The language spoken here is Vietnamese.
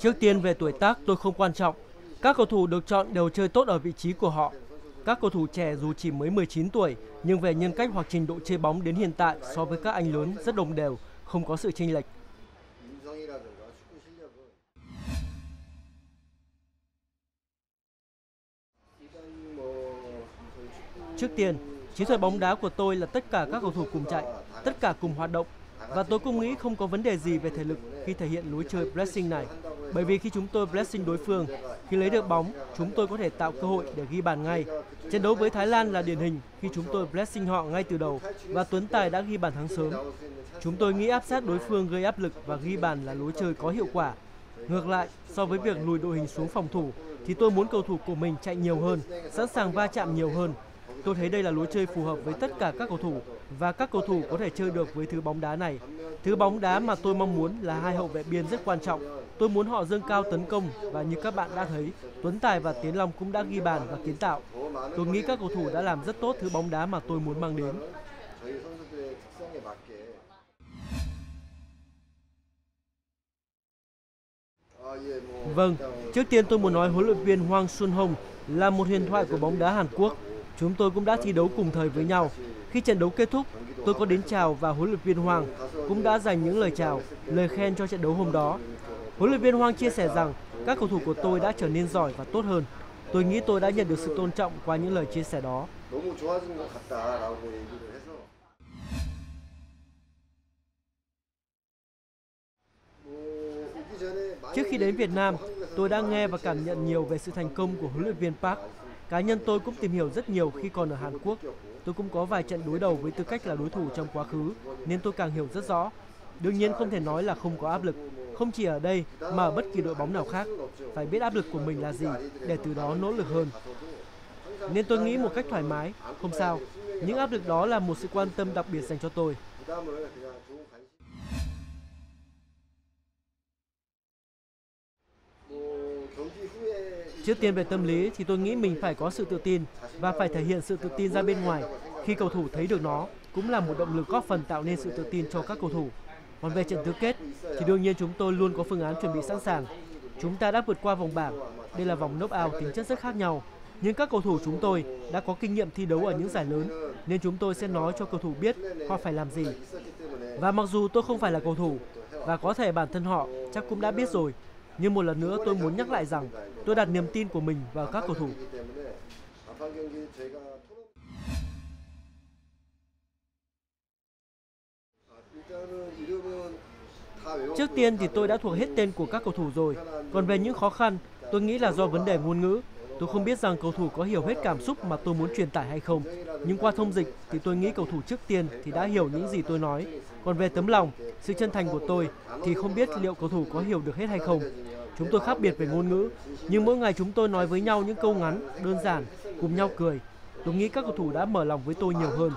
Trước tiên về tuổi tác tôi không quan trọng. Các cầu thủ được chọn đều chơi tốt ở vị trí của họ. Các cầu thủ trẻ dù chỉ mới 19 tuổi nhưng về nhân cách hoặc trình độ chơi bóng đến hiện tại so với các anh lớn rất đồng đều, không có sự chênh lệch. Trước tiên, chiến thuật bóng đá của tôi là tất cả các cầu thủ cùng chạy, tất cả cùng hoạt động và tôi cũng nghĩ không có vấn đề gì về thể lực khi thể hiện lối chơi pressing này. Bởi vì khi chúng tôi pressing đối phương, khi lấy được bóng, chúng tôi có thể tạo cơ hội để ghi bàn ngay. Trận đấu với Thái Lan là điển hình khi chúng tôi pressing họ ngay từ đầu và Tuấn Tài đã ghi bàn thắng sớm. Chúng tôi nghĩ áp sát đối phương gây áp lực và ghi bàn là lối chơi có hiệu quả. Ngược lại, so với việc lùi đội hình xuống phòng thủ, thì tôi muốn cầu thủ của mình chạy nhiều hơn, sẵn sàng va chạm nhiều hơn Tôi thấy đây là lối chơi phù hợp với tất cả các cầu thủ và các cầu thủ có thể chơi được với thứ bóng đá này. Thứ bóng đá mà tôi mong muốn là hai hậu vệ biên rất quan trọng. Tôi muốn họ dâng cao tấn công và như các bạn đã thấy, Tuấn Tài và Tiến Long cũng đã ghi bàn và kiến tạo. Tôi nghĩ các cầu thủ đã làm rất tốt thứ bóng đá mà tôi muốn mang đến. Vâng, trước tiên tôi muốn nói huấn luyện viên Hoàng Xuân Hồng là một huyền thoại của bóng đá Hàn Quốc. Chúng tôi cũng đã thi đấu cùng thời với nhau. Khi trận đấu kết thúc, tôi có đến chào và huấn luyện viên Hoàng cũng đã dành những lời chào, lời khen cho trận đấu hôm đó. Huấn luyện viên Hoàng chia sẻ rằng các cầu thủ của tôi đã trở nên giỏi và tốt hơn. Tôi nghĩ tôi đã nhận được sự tôn trọng qua những lời chia sẻ đó. Trước khi đến Việt Nam, tôi đã nghe và cảm nhận nhiều về sự thành công của huấn luyện viên Park. Cá nhân tôi cũng tìm hiểu rất nhiều khi còn ở Hàn Quốc. Tôi cũng có vài trận đối đầu với tư cách là đối thủ trong quá khứ, nên tôi càng hiểu rất rõ. Đương nhiên không thể nói là không có áp lực, không chỉ ở đây mà ở bất kỳ đội bóng nào khác. Phải biết áp lực của mình là gì để từ đó nỗ lực hơn. Nên tôi nghĩ một cách thoải mái, không sao. Những áp lực đó là một sự quan tâm đặc biệt dành cho tôi. Trước tiên về tâm lý thì tôi nghĩ mình phải có sự tự tin và phải thể hiện sự tự tin ra bên ngoài. Khi cầu thủ thấy được nó, cũng là một động lực góp phần tạo nên sự tự tin cho các cầu thủ. Còn về trận tứ kết, thì đương nhiên chúng tôi luôn có phương án chuẩn bị sẵn sàng. Chúng ta đã vượt qua vòng bảng. Đây là vòng knock-out tính chất rất khác nhau. Nhưng các cầu thủ chúng tôi đã có kinh nghiệm thi đấu ở những giải lớn, nên chúng tôi sẽ nói cho cầu thủ biết họ phải làm gì. Và mặc dù tôi không phải là cầu thủ, và có thể bản thân họ chắc cũng đã biết rồi nhưng một lần nữa tôi muốn nhắc lại rằng tôi đặt niềm tin của mình vào các cầu thủ. Trước tiên thì tôi đã thuộc hết tên của các cầu thủ rồi. Còn về những khó khăn, tôi nghĩ là do vấn đề ngôn ngữ. Tôi không biết rằng cầu thủ có hiểu hết cảm xúc mà tôi muốn truyền tải hay không. Nhưng qua thông dịch thì tôi nghĩ cầu thủ trước tiên thì đã hiểu những gì tôi nói. Còn về tấm lòng, sự chân thành của tôi thì không biết liệu cầu thủ có hiểu được hết hay không. Chúng tôi khác biệt về ngôn ngữ, nhưng mỗi ngày chúng tôi nói với nhau những câu ngắn, đơn giản, cùng nhau cười. Tôi nghĩ các cầu thủ đã mở lòng với tôi nhiều hơn.